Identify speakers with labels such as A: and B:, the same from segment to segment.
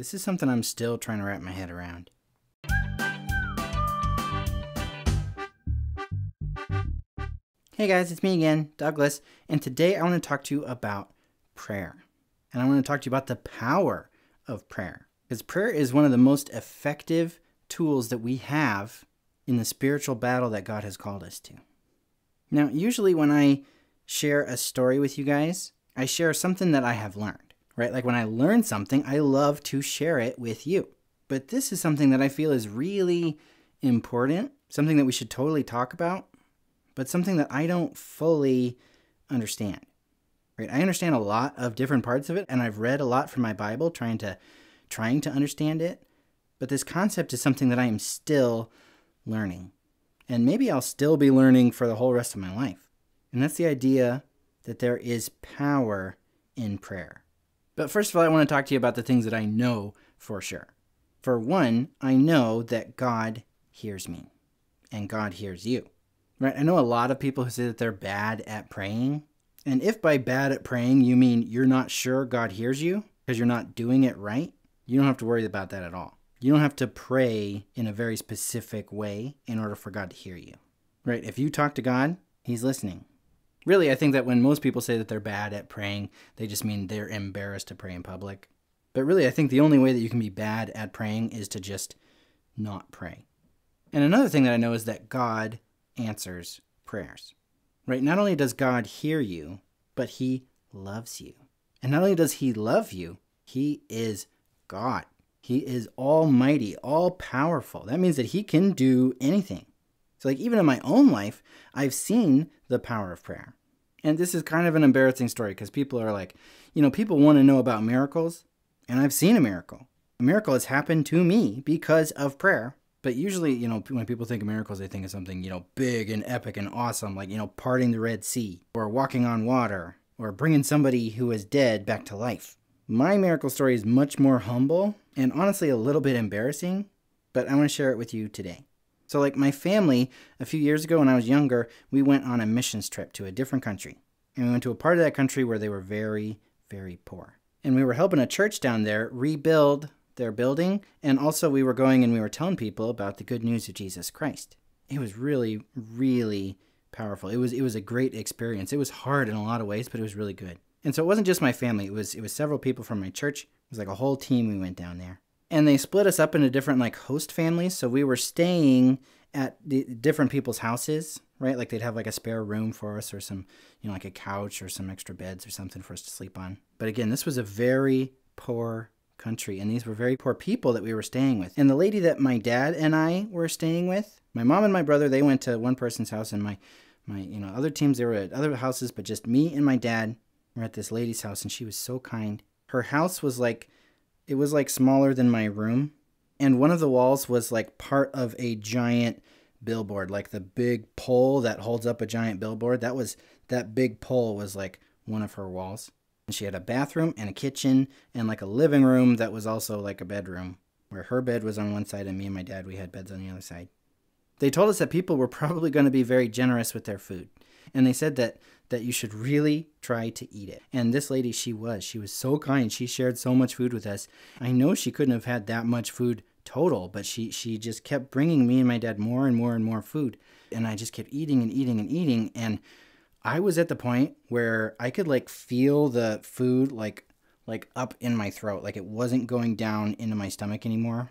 A: This is something I'm still trying to wrap my head around. Hey guys, it's me again, Douglas, and today I want to talk to you about prayer. And I want to talk to you about the power of prayer. Because prayer is one of the most effective tools that we have in the spiritual battle that God has called us to. Now, usually when I share a story with you guys, I share something that I have learned, right? Like when I learn something, I love to share it with you. But this is something that I feel is really important, something that we should totally talk about, but something that I don't fully understand. Right? I understand a lot of different parts of it and I've read a lot from my Bible trying to trying to understand it, but this concept is something that I am still learning. And maybe I'll still be learning for the whole rest of my life. And that's the idea that there is power in prayer. But first of all, I want to talk to you about the things that I know for sure. For one, I know that God hears me and God hears you. Right? I know a lot of people who say that they're bad at praying. And if by bad at praying you mean you're not sure God hears you because you're not doing it right, you don't have to worry about that at all. You don't have to pray in a very specific way in order for God to hear you. Right? If you talk to God, He's listening. Really, I think that when most people say that they're bad at praying, they just mean they're embarrassed to pray in public. But really, I think the only way that you can be bad at praying is to just not pray. And another thing that I know is that God answers prayers. Right? Not only does God hear you, but he loves you. And not only does he love you, he is God. He is almighty, all powerful. That means that he can do anything. So, like, even in my own life, I've seen the power of prayer. And this is kind of an embarrassing story because people are like, you know, people want to know about miracles, and I've seen a miracle. A miracle has happened to me because of prayer. But usually, you know, when people think of miracles, they think of something, you know, big and epic and awesome, like, you know, parting the Red Sea, or walking on water, or bringing somebody who is dead back to life. My miracle story is much more humble and honestly a little bit embarrassing, but I want to share it with you today. So, like my family, a few years ago when I was younger, we went on a missions trip to a different country. And we went to a part of that country where they were very, very poor. And we were helping a church down there rebuild their building. And also, we were going and we were telling people about the good news of Jesus Christ. It was really, really powerful. It was it was a great experience. It was hard in a lot of ways, but it was really good. And so it wasn't just my family. It was it was several people from my church. It was like a whole team we went down there. And they split us up into different like host families. So we were staying at the different people's houses, right? Like they'd have like a spare room for us or some, you know, like a couch or some extra beds or something for us to sleep on. But again, this was a very poor country, and these were very poor people that we were staying with. And the lady that my dad and I were staying with, my mom and my brother, they went to one person's house, and my my you know other teams they were at other houses, but just me and my dad were at this lady's house, and she was so kind. Her house was like it was like smaller than my room, and one of the walls was like part of a giant billboard, like the big pole that holds up a giant billboard. That was that big pole was like one of her walls. And she had a bathroom and a kitchen and like a living room that was also like a bedroom, where her bed was on one side and me and my dad, we had beds on the other side. They told us that people were probably going to be very generous with their food. And they said that that you should really try to eat it. And this lady, she was. She was so kind. She shared so much food with us. I know she couldn't have had that much food total, but she she just kept bringing me and my dad more and more and more food. And I just kept eating and eating and eating and I was at the point where I could like feel the food like like up in my throat, like it wasn't going down into my stomach anymore.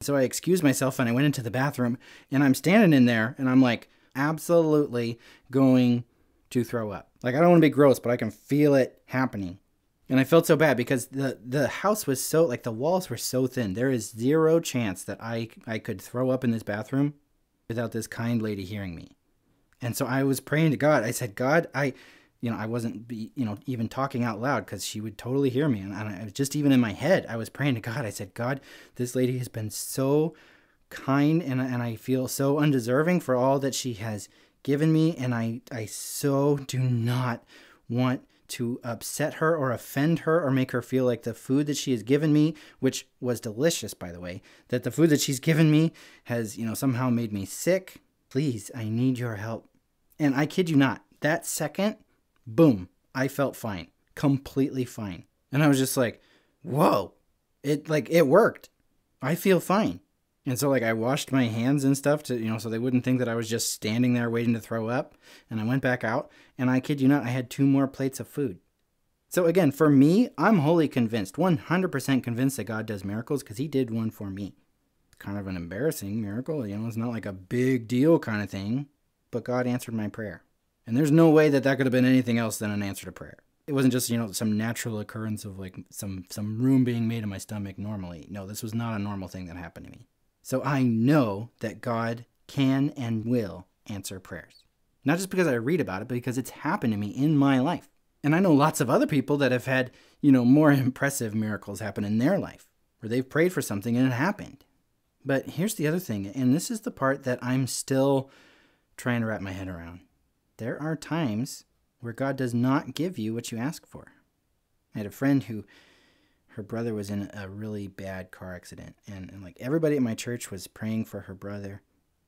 A: So I excused myself and I went into the bathroom and I'm standing in there and I'm like absolutely going to throw up. Like I don't want to be gross, but I can feel it happening. And I felt so bad because the the house was so like the walls were so thin. There is zero chance that I I could throw up in this bathroom without this kind lady hearing me. And so I was praying to God. I said, God, I, you know, I wasn't, be, you know, even talking out loud because she would totally hear me. And, and I just even in my head, I was praying to God. I said, God, this lady has been so kind and, and I feel so undeserving for all that she has given me. And I, I so do not want to upset her or offend her or make her feel like the food that she has given me, which was delicious, by the way, that the food that she's given me has, you know, somehow made me sick Please, I need your help. And I kid you not, that second, boom, I felt fine, completely fine. And I was just like, whoa. it like it worked. I feel fine. And so like I washed my hands and stuff to you know so they wouldn't think that I was just standing there waiting to throw up. And I went back out and I kid you not, I had two more plates of food. So again, for me, I'm wholly convinced, 100% convinced that God does miracles because he did one for me. Kind of an embarrassing miracle, you know, it's not like a big deal kind of thing, but God answered my prayer. And there's no way that that could have been anything else than an answer to prayer. It wasn't just, you know, some natural occurrence of like some some room being made in my stomach normally. No, this was not a normal thing that happened to me. So I know that God can and will answer prayers. Not just because I read about it, but because it's happened to me in my life. And I know lots of other people that have had, you know, more impressive miracles happen in their life, where they've prayed for something and it happened. But here's the other thing, and this is the part that I'm still trying to wrap my head around. There are times where God does not give you what you ask for. I had a friend who her brother was in a really bad car accident and, and like everybody at my church was praying for her brother.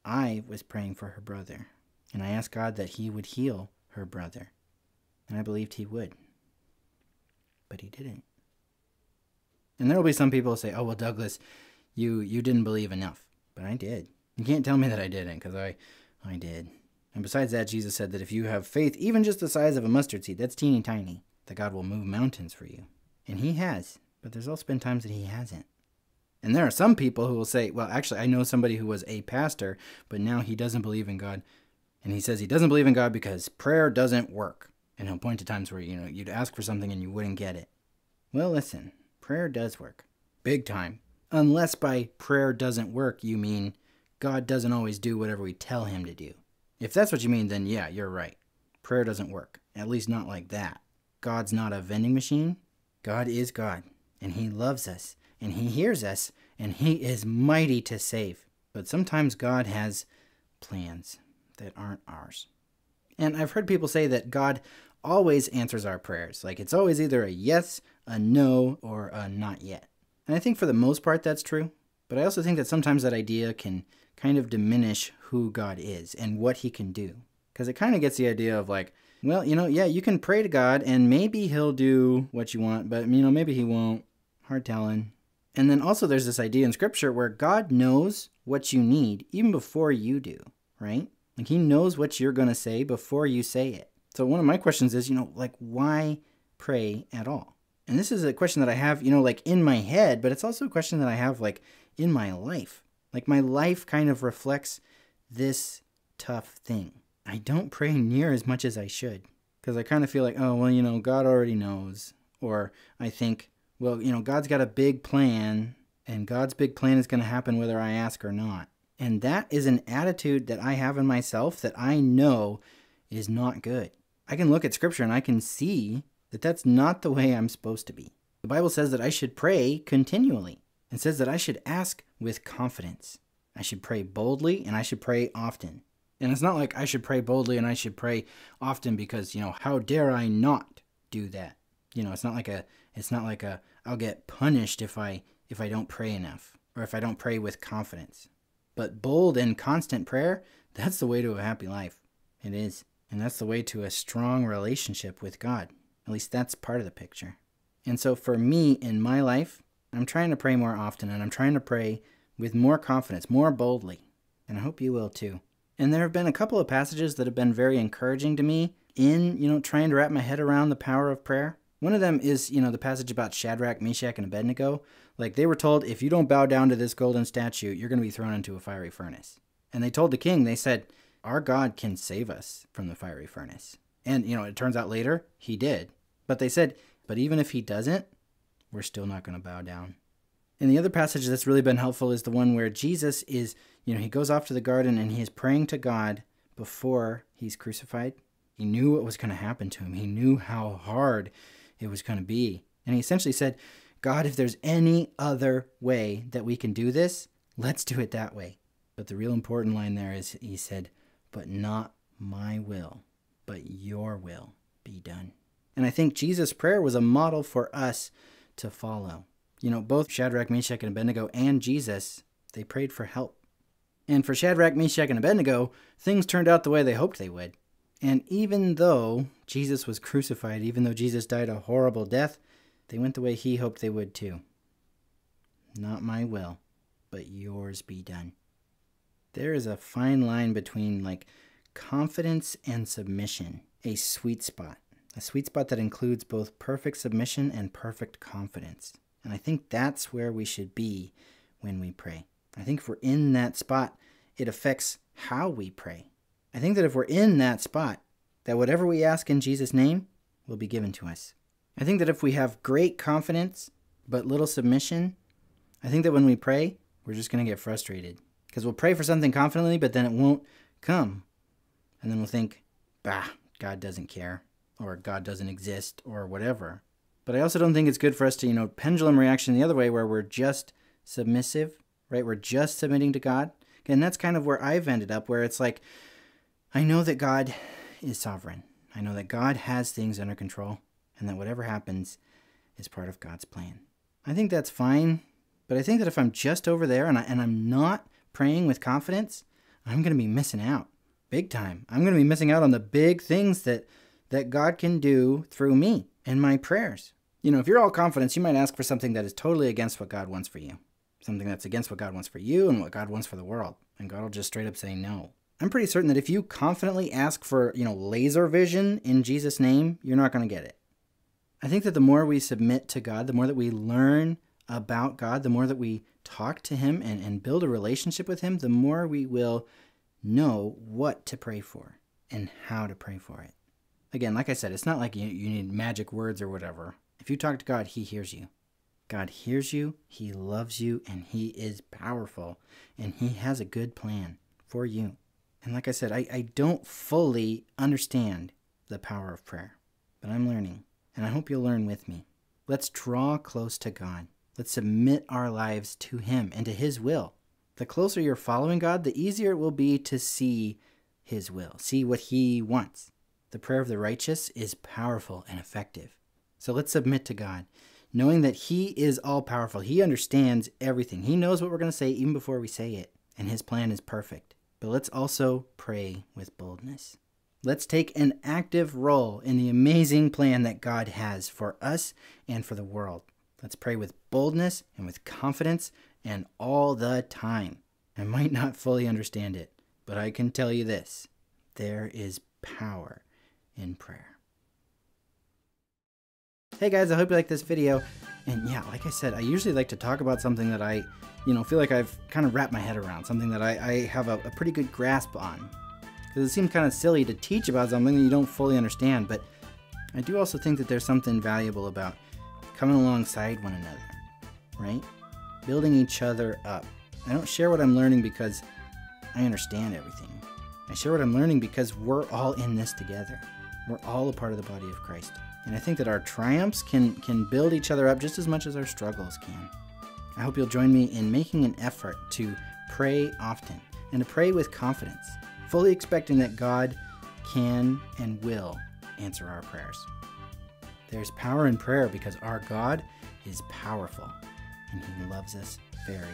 A: I was praying for her brother. And I asked God that he would heal her brother. And I believed he would. But he didn't. And there will be some people who say, "Oh, well, Douglas, you you didn't believe enough." But I did. You can't tell me that I didn't because I I did. And besides that, Jesus said that if you have faith, even just the size of a mustard seed, that's teeny tiny, that God will move mountains for you. And He has, but there's also been times that He hasn't. And there are some people who will say, well, actually, I know somebody who was a pastor, but now he doesn't believe in God. And he says he doesn't believe in God because prayer doesn't work. And he'll point to times where, you know, you'd ask for something and you wouldn't get it. Well, listen, prayer does work. Big time. Unless by prayer doesn't work, you mean God doesn't always do whatever we tell him to do. If that's what you mean, then yeah, you're right. Prayer doesn't work. At least not like that. God's not a vending machine. God is God, and He loves us, and He hears us, and He is mighty to save. But sometimes God has plans that aren't ours. And I've heard people say that God always answers our prayers. Like it's always either a yes, a no, or a not yet. And I think for the most part that's true. But I also think that sometimes that idea can kind of diminish who God is and what he can do. Because it kind of gets the idea of like, well, you know, yeah, you can pray to God and maybe he'll do what you want, but, you know, maybe he won't. Hard telling. And then also there's this idea in scripture where God knows what you need even before you do, right? Like he knows what you're going to say before you say it. So one of my questions is, you know, like why pray at all? And this is a question that I have, you know, like in my head, but it's also a question that I have like in my life. Like my life kind of reflects this tough thing. I don't pray near as much as I should because I kind of feel like, oh, well, you know, God already knows. Or I think, well, you know, God's got a big plan and God's big plan is going to happen whether I ask or not. And that is an attitude that I have in myself that I know is not good. I can look at scripture and I can see that that's not the way I'm supposed to be. The Bible says that I should pray continually and says that I should ask with confidence. I should pray boldly and I should pray often. And it's not like I should pray boldly and I should pray often because, you know, how dare I not do that? You know, it's not like a it's not like a I'll get punished if I if I don't pray enough or if I don't pray with confidence. But bold and constant prayer, that's the way to a happy life. It is. And that's the way to a strong relationship with God. At least that's part of the picture. And so for me in my life, I'm trying to pray more often and I'm trying to pray with more confidence, more boldly. And I hope you will too. And there have been a couple of passages that have been very encouraging to me in, you know, trying to wrap my head around the power of prayer. One of them is, you know, the passage about Shadrach, Meshach, and Abednego. Like they were told, if you don't bow down to this golden statue, you're going to be thrown into a fiery furnace. And they told the king, they said, Our God can save us from the fiery furnace. And, you know, it turns out later, he did. But they said, But even if he doesn't, we're still not going to bow down. And the other passage that's really been helpful is the one where Jesus is, you know, he goes off to the garden and he is praying to God before he's crucified. He knew what was going to happen to him, he knew how hard it was going to be. And he essentially said, God, if there's any other way that we can do this, let's do it that way. But the real important line there is he said, But not my will, but your will be done. And I think Jesus' prayer was a model for us to follow. You know, both Shadrach, Meshach, and Abednego and Jesus, they prayed for help. And for Shadrach, Meshach, and Abednego, things turned out the way they hoped they would. And even though Jesus was crucified, even though Jesus died a horrible death, they went the way he hoped they would too. not my will, but yours be done. There is a fine line between like confidence and submission, a sweet spot, a sweet spot that includes both perfect submission and perfect confidence. And I think that's where we should be when we pray. I think if we're in that spot, it affects how we pray. I think that if we're in that spot, that whatever we ask in Jesus' name will be given to us. I think that if we have great confidence but little submission, I think that when we pray, we're just going to get frustrated because we'll pray for something confidently, but then it won't come. And then we'll think, bah, God doesn't care, or God doesn't exist, or whatever. But I also don't think it's good for us to, you know, pendulum reaction the other way where we're just submissive, right? We're just submitting to God. And that's kind of where I've ended up, where it's like, I know that God is sovereign. I know that God has things under control, and that whatever happens is part of God's plan. I think that's fine, but I think that if I'm just over there and, I, and I'm not praying with confidence, I'm going to be missing out big time. I'm going to be missing out on the big things that that God can do through me and my prayers. You know, if you're all confidence, you might ask for something that is totally against what God wants for you. Something that's against what God wants for you and what God wants for the world. And God will just straight up say no. I'm pretty certain that if you confidently ask for, you know, laser vision in Jesus' name, you're not going to get it. I think that the more we submit to God, the more that we learn about God, the more that we talk to Him and, and build a relationship with Him, the more we will know what to pray for and how to pray for it. Again, like I said, it's not like you, you need magic words or whatever. If you talk to God, He hears you. God hears you, He loves you, and He is powerful, and He has a good plan for you. And like I said, I, I don't fully understand the power of prayer, but I'm learning, and I hope you'll learn with me. Let's draw close to God. Let's submit our lives to Him and to His will. The closer you're following God, the easier it will be to see His will, see what He wants. The prayer of the righteous is powerful and effective. So let's submit to God, knowing that He is all powerful. He understands everything. He knows what we're going to say even before we say it, and His plan is perfect. But let's also pray with boldness. Let's take an active role in the amazing plan that God has for us and for the world. Let's pray with boldness and with confidence and all the time. I might not fully understand it, but I can tell you this there is power in prayer. Hey guys, I hope you like this video. And yeah, like I said, I usually like to talk about something that I, you know, feel like I've kind of wrapped my head around, something that I, I have a, a pretty good grasp on. Because it seems kind of silly to teach about something that you don't fully understand, but I do also think that there's something valuable about coming alongside one another, right? Building each other up. I don't share what I'm learning because I understand everything. I share what I'm learning because we're all in this together. We're all a part of the body of Christ. And I think that our triumphs can, can build each other up just as much as our struggles can. I hope you'll join me in making an effort to pray often and to pray with confidence, fully expecting that God can and will answer our prayers. There's power in prayer because our God is powerful and He loves us very.